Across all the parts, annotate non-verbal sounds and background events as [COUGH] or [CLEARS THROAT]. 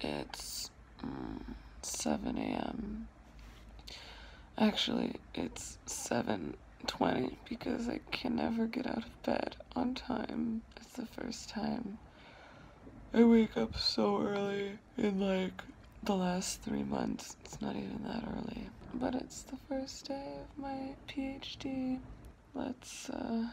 It's mm, 7 a.m. Actually, it's 7:20 because I can never get out of bed on time. It's the first time I wake up so early in like the last 3 months. It's not even that early, but it's the first day of my PhD. Let's uh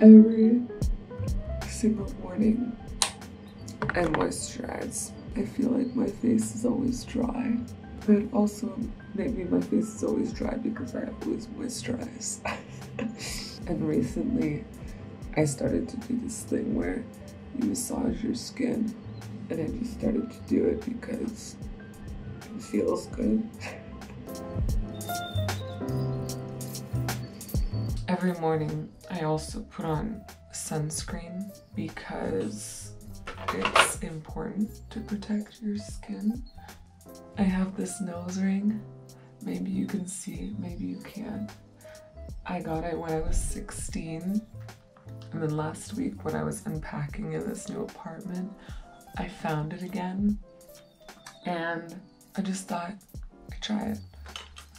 Every single morning, I moisturize. I feel like my face is always dry, but also maybe my face is always dry because I always moisturize. [LAUGHS] and recently, I started to do this thing where you massage your skin, and I just started to do it because it feels good. [LAUGHS] Every morning, I also put on sunscreen because it's important to protect your skin. I have this nose ring. Maybe you can see, maybe you can't. I got it when I was 16. And then last week, when I was unpacking in this new apartment, I found it again. And I just thought I'd try it,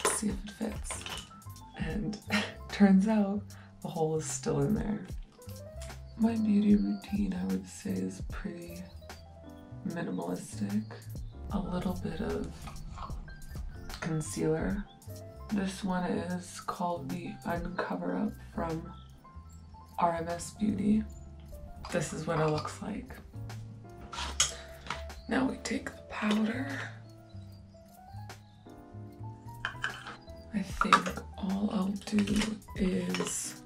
see if it fits. And [LAUGHS] turns out the hole is still in there. My beauty routine, I would say, is pretty minimalistic. A little bit of concealer. This one is called the Uncover Up from RMS Beauty. This is what it looks like. Now we take the powder. I think all I'll do is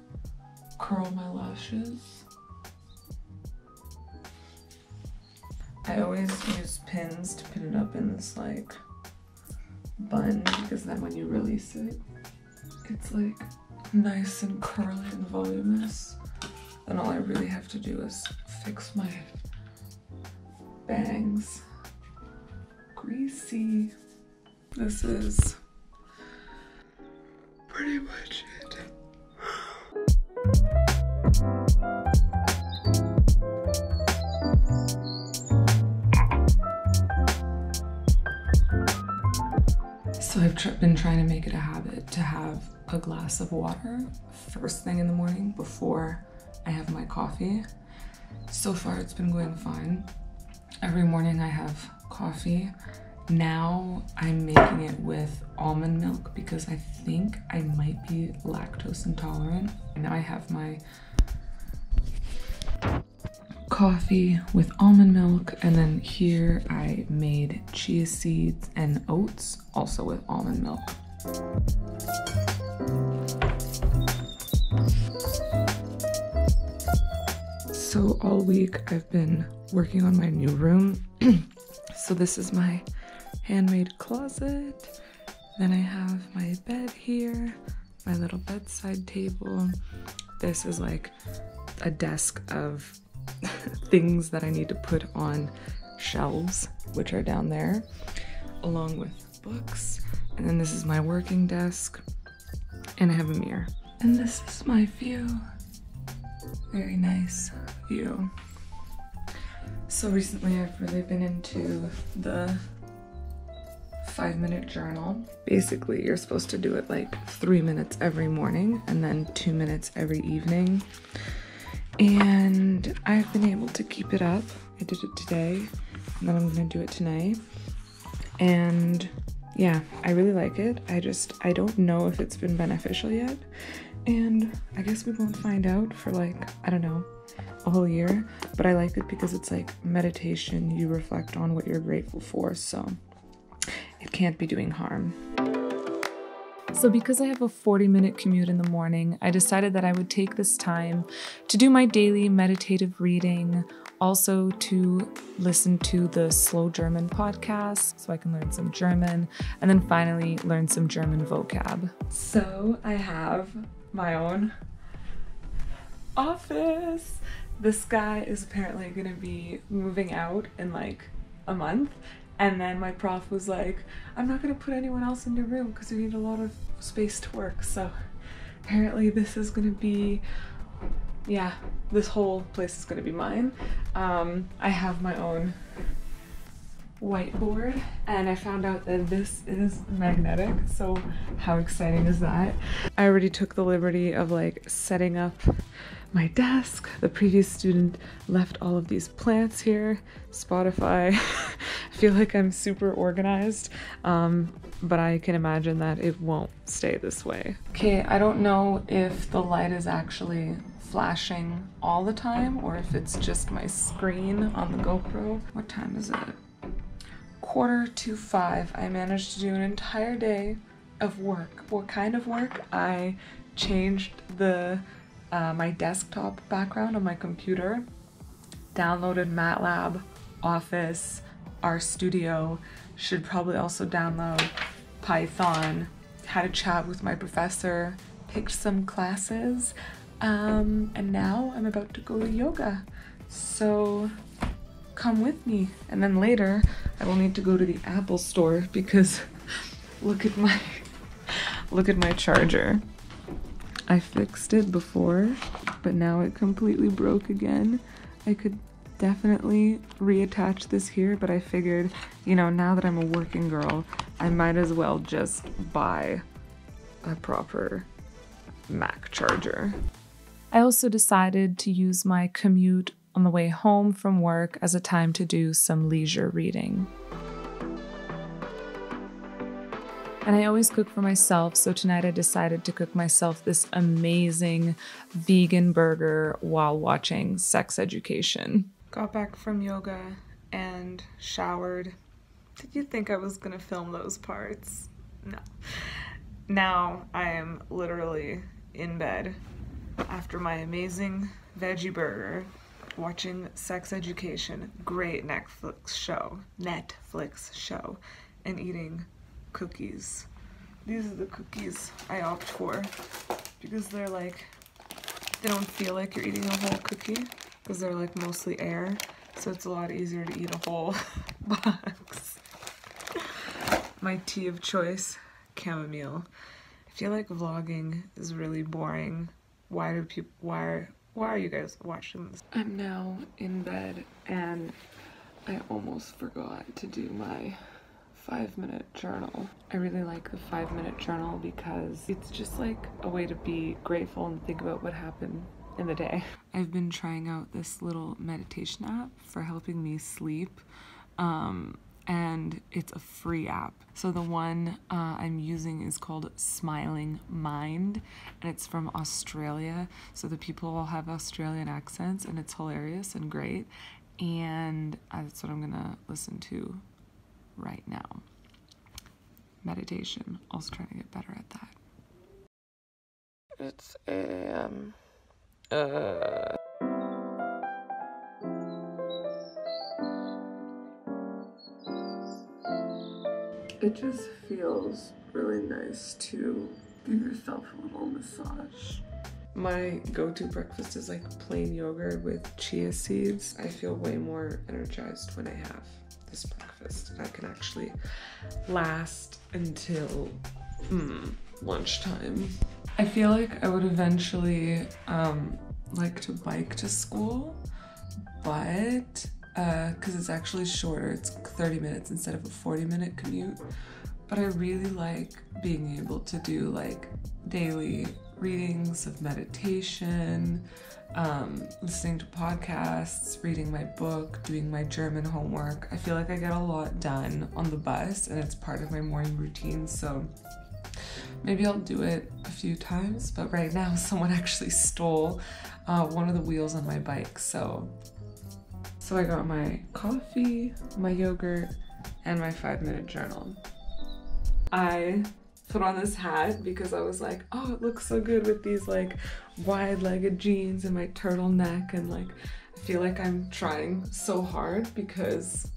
curl my lashes. I always use pins to pin it up in this like bun because then when you release it, it's like nice and curly and voluminous. Then all I really have to do is fix my bangs. Greasy. This is pretty much it. So I've tr- been trying to make it a habit to have a glass of water first thing in the morning before I have my coffee. So far, it's been going fine. Every morning, I have coffee. Now, I'm making it with almond milk because I think I might be lactose intolerant. Now, I have my coffee with almond milk, and then here I made chia seeds and oats, also with almond milk. So, all week I've been working on my new room. [CLEARS THROAT] so, this is my handmade closet. Then I have my bed here, my little bedside table. This is like a desk of [LAUGHS] things that I need to put on shelves, which are down there, along with books. And then this is my working desk, and I have a mirror. And this is my view. Very nice view. So recently I've really been into the five minute journal. Basically, you're supposed to do it like three minutes every morning and then two minutes every evening. And I've been able to keep it up. I did it today, and then I'm gonna do it tonight. And yeah, I really like it. I just, I don't know if it's been beneficial yet. And I guess we won't find out for like, I don't know, a whole year. But I like it because it's like meditation. You reflect on what you're grateful for. So it can't be doing harm. So, because I have a 40 minute commute in the morning, I decided that I would take this time to do my daily meditative reading, also to listen to the Slow German podcast so I can learn some German, and then finally learn some German vocab. So, I have my own office. This guy is apparently going to be moving out in like a month And then my prof was like, I'm not gonna put anyone else in your room because we need a lot of space to work. So apparently this is gonna be, yeah, this whole place is gonna be mine. Um, I have my own whiteboard and I found out that this is magnetic so how exciting is that I already took the liberty of like setting up my desk the previous student left all of these plants here Spotify [LAUGHS] feel like I'm super organized um, but I can imagine that it won't stay this way okay I don't know if the light is actually flashing all the time or if it's just my screen on the GoPro what time is it quarter to five, I managed to do an entire day of work. What kind of work? I changed the uh, my desktop background on my computer, downloaded MATLAB, Office, RStudio, should probably also download Python, had a chat with my professor, picked some classes, um, and now I'm about to go to yoga. So come with me. And then later, I will need to go to the Apple store because [LAUGHS] look at my [LAUGHS] look at my charger. I fixed it before, but now it completely broke again. I could definitely reattach this here, but I figured, you know, now that I'm a working girl, I might as well just buy a proper Mac charger. I also decided to use my commute on the way home from work as a time to do some leisure reading. And I always cook for myself, so tonight I decided to cook myself this amazing vegan burger while watching Sex Education. Got back from yoga and showered. Did you think I was gonna film those parts? No. Now I am literally in bed after my amazing veggie burger watching Sex Education, great Netflix show, Netflix show, and eating cookies. These are the cookies I opt for because they're like, they don't feel like you're eating a whole cookie because they're like mostly air, so it's a lot easier to eat a whole [LAUGHS] box. My tea of choice, chamomile. I feel like vlogging is really boring. Why do people, why why are you guys watching this? I'm now in bed and I almost forgot to do my five minute journal. I really like the five minute journal because it's just like a way to be grateful and think about what happened in the day. I've been trying out this little meditation app for helping me sleep. Um, and it's a free app. So the one uh, I'm using is called Smiling Mind, and it's from Australia. So the people all have Australian accents, and it's hilarious and great. And that's what I'm gonna listen to right now. Meditation. Also trying to get better at that. It's a um, uh. It just feels really nice to give yourself a little massage. My go-to breakfast is like plain yogurt with chia seeds. I feel way more energized when I have this breakfast. I can actually last until mm, lunchtime. I feel like I would eventually um, like to bike to school, but because uh, it's actually shorter. It's 30 minutes instead of a 40 minute commute. But I really like being able to do like daily readings of meditation, um, listening to podcasts, reading my book, doing my German homework. I feel like I get a lot done on the bus and it's part of my morning routine. So maybe I'll do it a few times. But right now, [LAUGHS] someone actually stole uh, one of the wheels on my bike. So so I got my coffee, my yogurt, and my five minute journal. I put on this hat because I was like, oh, it looks so good with these like wide legged jeans and my turtleneck. And like, I feel like I'm trying so hard because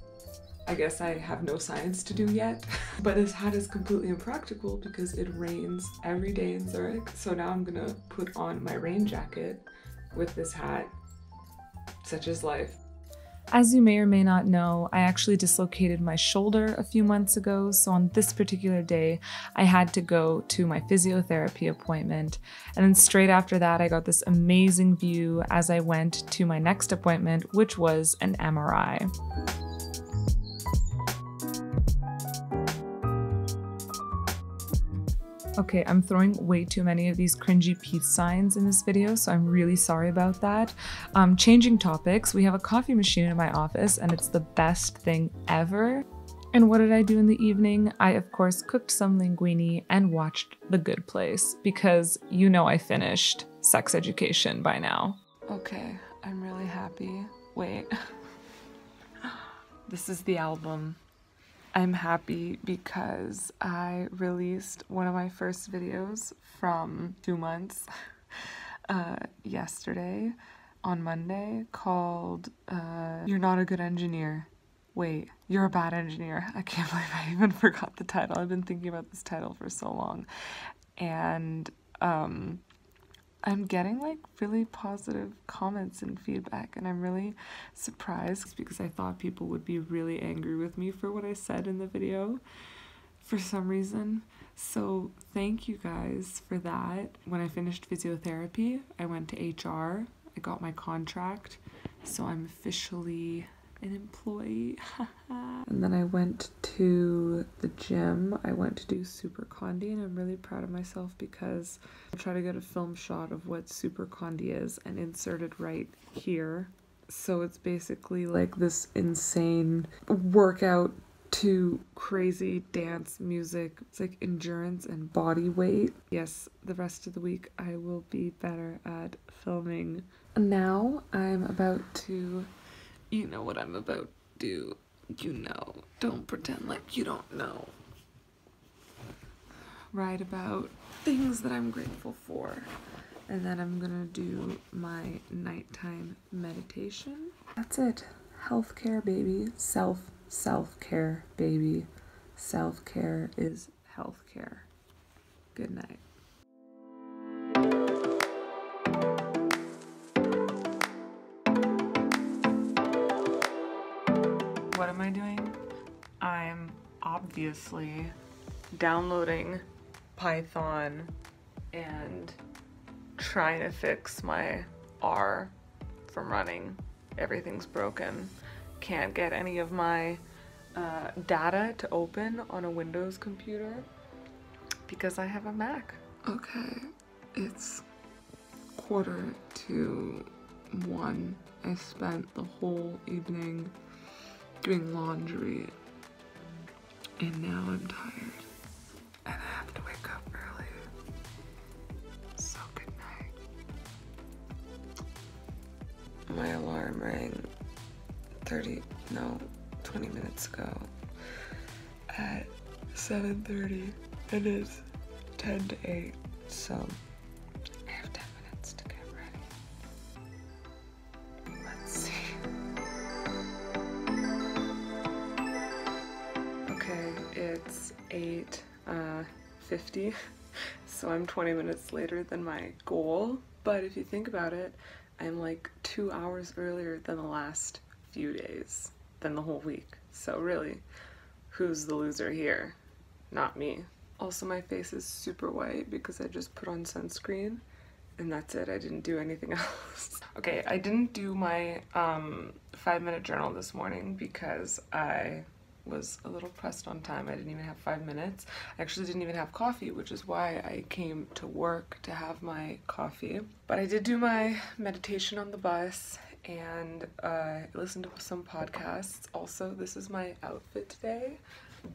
I guess I have no science to do yet. [LAUGHS] but this hat is completely impractical because it rains every day in Zurich. So now I'm gonna put on my rain jacket with this hat. Such is life. As you may or may not know, I actually dislocated my shoulder a few months ago, so on this particular day, I had to go to my physiotherapy appointment. And then straight after that, I got this amazing view as I went to my next appointment, which was an MRI. Okay, I'm throwing way too many of these cringy peace signs in this video, so I'm really sorry about that. Um, changing topics, we have a coffee machine in my office and it's the best thing ever. And what did I do in the evening? I, of course, cooked some linguine and watched The Good Place because you know I finished sex education by now. Okay, I'm really happy. Wait. [LAUGHS] this is the album. I'm happy because I released one of my first videos from two months [LAUGHS] uh, yesterday on Monday called uh, You're Not a Good Engineer. Wait, You're a Bad Engineer. I can't [LAUGHS] believe I even forgot the title. I've been thinking about this title for so long. And um, I'm getting like really positive comments and feedback, and I'm really surprised because I thought people would be really angry with me for what I said in the video for some reason. So, thank you guys for that. When I finished physiotherapy, I went to HR, I got my contract, so I'm officially an employee. [LAUGHS] and then I went to the gym. I went to do super condi and I'm really proud of myself because I try to get a film shot of what super condi is and insert it right here. So it's basically like this insane workout to crazy dance music. It's like endurance and body weight. Yes, the rest of the week I will be better at filming. Now I'm about to you know what I'm about to do. You know. Don't pretend like you don't know. Write about things that I'm grateful for. And then I'm gonna do my nighttime meditation. That's it. Health care, baby. Self, self care, baby. Self care is health care. Good night. Am I doing? I'm obviously downloading Python and trying to fix my R from running. Everything's broken. Can't get any of my uh, data to open on a Windows computer because I have a Mac. Okay, it's quarter to one. I spent the whole evening doing laundry and now I'm tired and I have to wake up early. So good night. My alarm rang 30, no, 20 minutes ago at 7.30 and it's 10 to 8, so it's 8 uh, 50 so I'm 20 minutes later than my goal. But if you think about it I'm like two hours earlier than the last few days than the whole week. So really who's the loser here? Not me. Also my face is super white because I just put on sunscreen and that's it. I didn't do anything [LAUGHS] else. Okay I didn't do my um, five minute journal this morning because I was a little pressed on time. I didn't even have five minutes. I actually didn't even have coffee, which is why I came to work to have my coffee. But I did do my meditation on the bus and uh, listened to some podcasts. Also, this is my outfit today.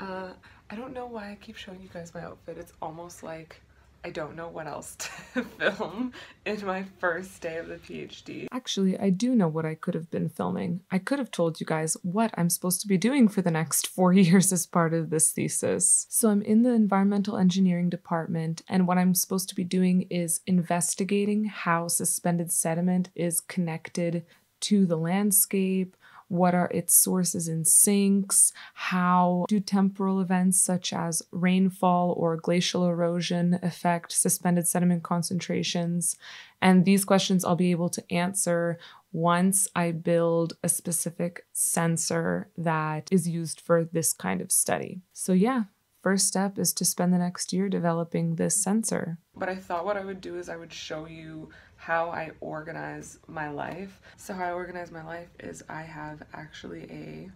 Uh, I don't know why I keep showing you guys my outfit. It's almost like I don't know what else [LAUGHS] to film in my first day of the PhD. Actually, I do know what I could have been filming. I could have told you guys what I'm supposed to be doing for the next four [LAUGHS] years as part of this thesis. So I'm in the environmental engineering department, and what I'm supposed to be doing is investigating how suspended sediment is connected to the landscape, what are its sources and sinks? How do temporal events such as rainfall or glacial erosion affect suspended sediment concentrations? And these questions I'll be able to answer once I build a specific sensor that is used for this kind of study. So, yeah, first step is to spend the next year developing this sensor. But I thought what I would do is I would show you how I organize my life. So, how I organize my life is I have actually a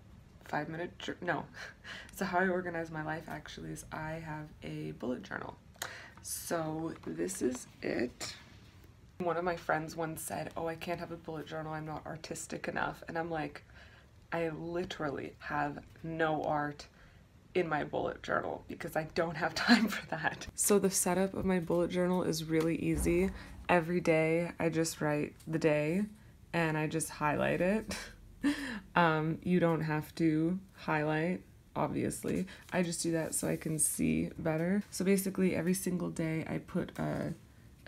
five minute, no. [LAUGHS] so, how I organize my life actually is I have a bullet journal. So, this is it. One of my friends once said, Oh, I can't have a bullet journal, I'm not artistic enough. And I'm like, I literally have no art in my bullet journal because I don't have [LAUGHS] time for that. So the setup of my bullet journal is really easy. Every day I just write the day and I just highlight it. [LAUGHS] um, you don't have to highlight obviously. I just do that so I can see better. So basically every single day I put a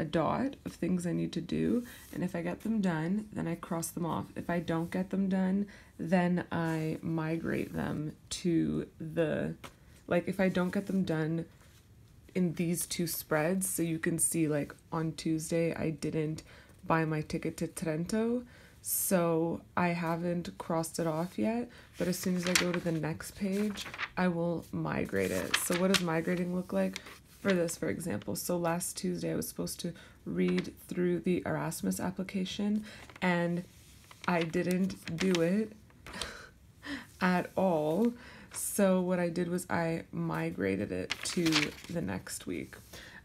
a dot of things I need to do, and if I get them done, then I cross them off. If I don't get them done, then I migrate them to the, like, if I don't get them done in these two spreads, so you can see, like, on Tuesday, I didn't buy my ticket to Trento, so I haven't crossed it off yet, but as soon as I go to the next page, I will migrate it. So what does migrating look like? For this, for example. So last Tuesday, I was supposed to read through the Erasmus application, and I didn't do it [LAUGHS] at all. So what I did was I migrated it to the next week.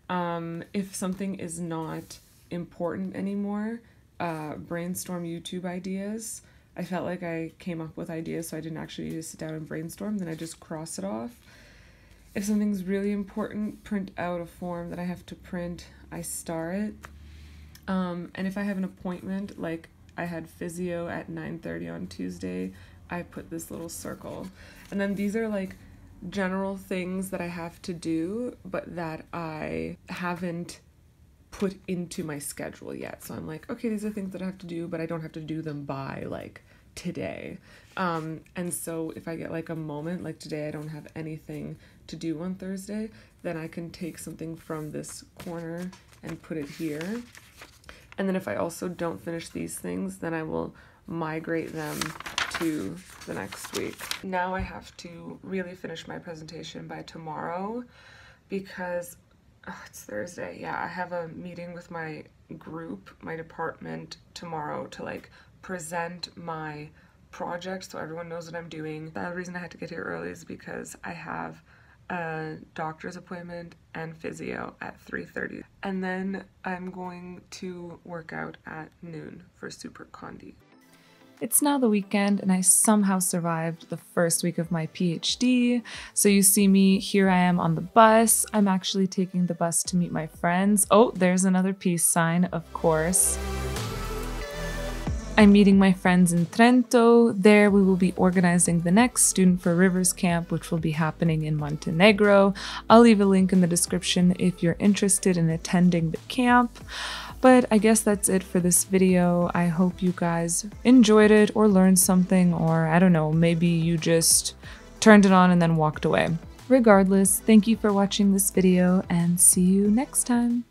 Um, if something is not important anymore, uh, brainstorm YouTube ideas. I felt like I came up with ideas, so I didn't actually need to sit down and brainstorm. Then I just cross it off. If something's really important, print out a form that I have to print. I star it. Um, and if I have an appointment, like I had physio at 9.30 on Tuesday, I put this little circle. And then these are like general things that I have to do, but that I haven't put into my schedule yet. So I'm like, okay, these are things that I have to do, but I don't have to do them by like today. Um, and so if I get like a moment, like today I don't have anything to do on Thursday, then I can take something from this corner and put it here. And then if I also don't finish these things, then I will migrate them to the next week. Now I have to really finish my presentation by tomorrow because oh, it's Thursday. Yeah, I have a meeting with my group, my department tomorrow to like present my project so everyone knows what I'm doing. The reason I had to get here early is because I have a doctor's appointment and physio at 3.30 and then I'm going to work out at noon for Super Condi. It's now the weekend, and I somehow survived the first week of my PhD. So, you see me, here I am on the bus. I'm actually taking the bus to meet my friends. Oh, there's another peace sign, of course. I'm meeting my friends in Trento. There, we will be organizing the next Student for Rivers camp, which will be happening in Montenegro. I'll leave a link in the description if you're interested in attending the camp. But I guess that's it for this video. I hope you guys enjoyed it or learned something, or I don't know, maybe you just turned it on and then walked away. Regardless, thank you for watching this video and see you next time.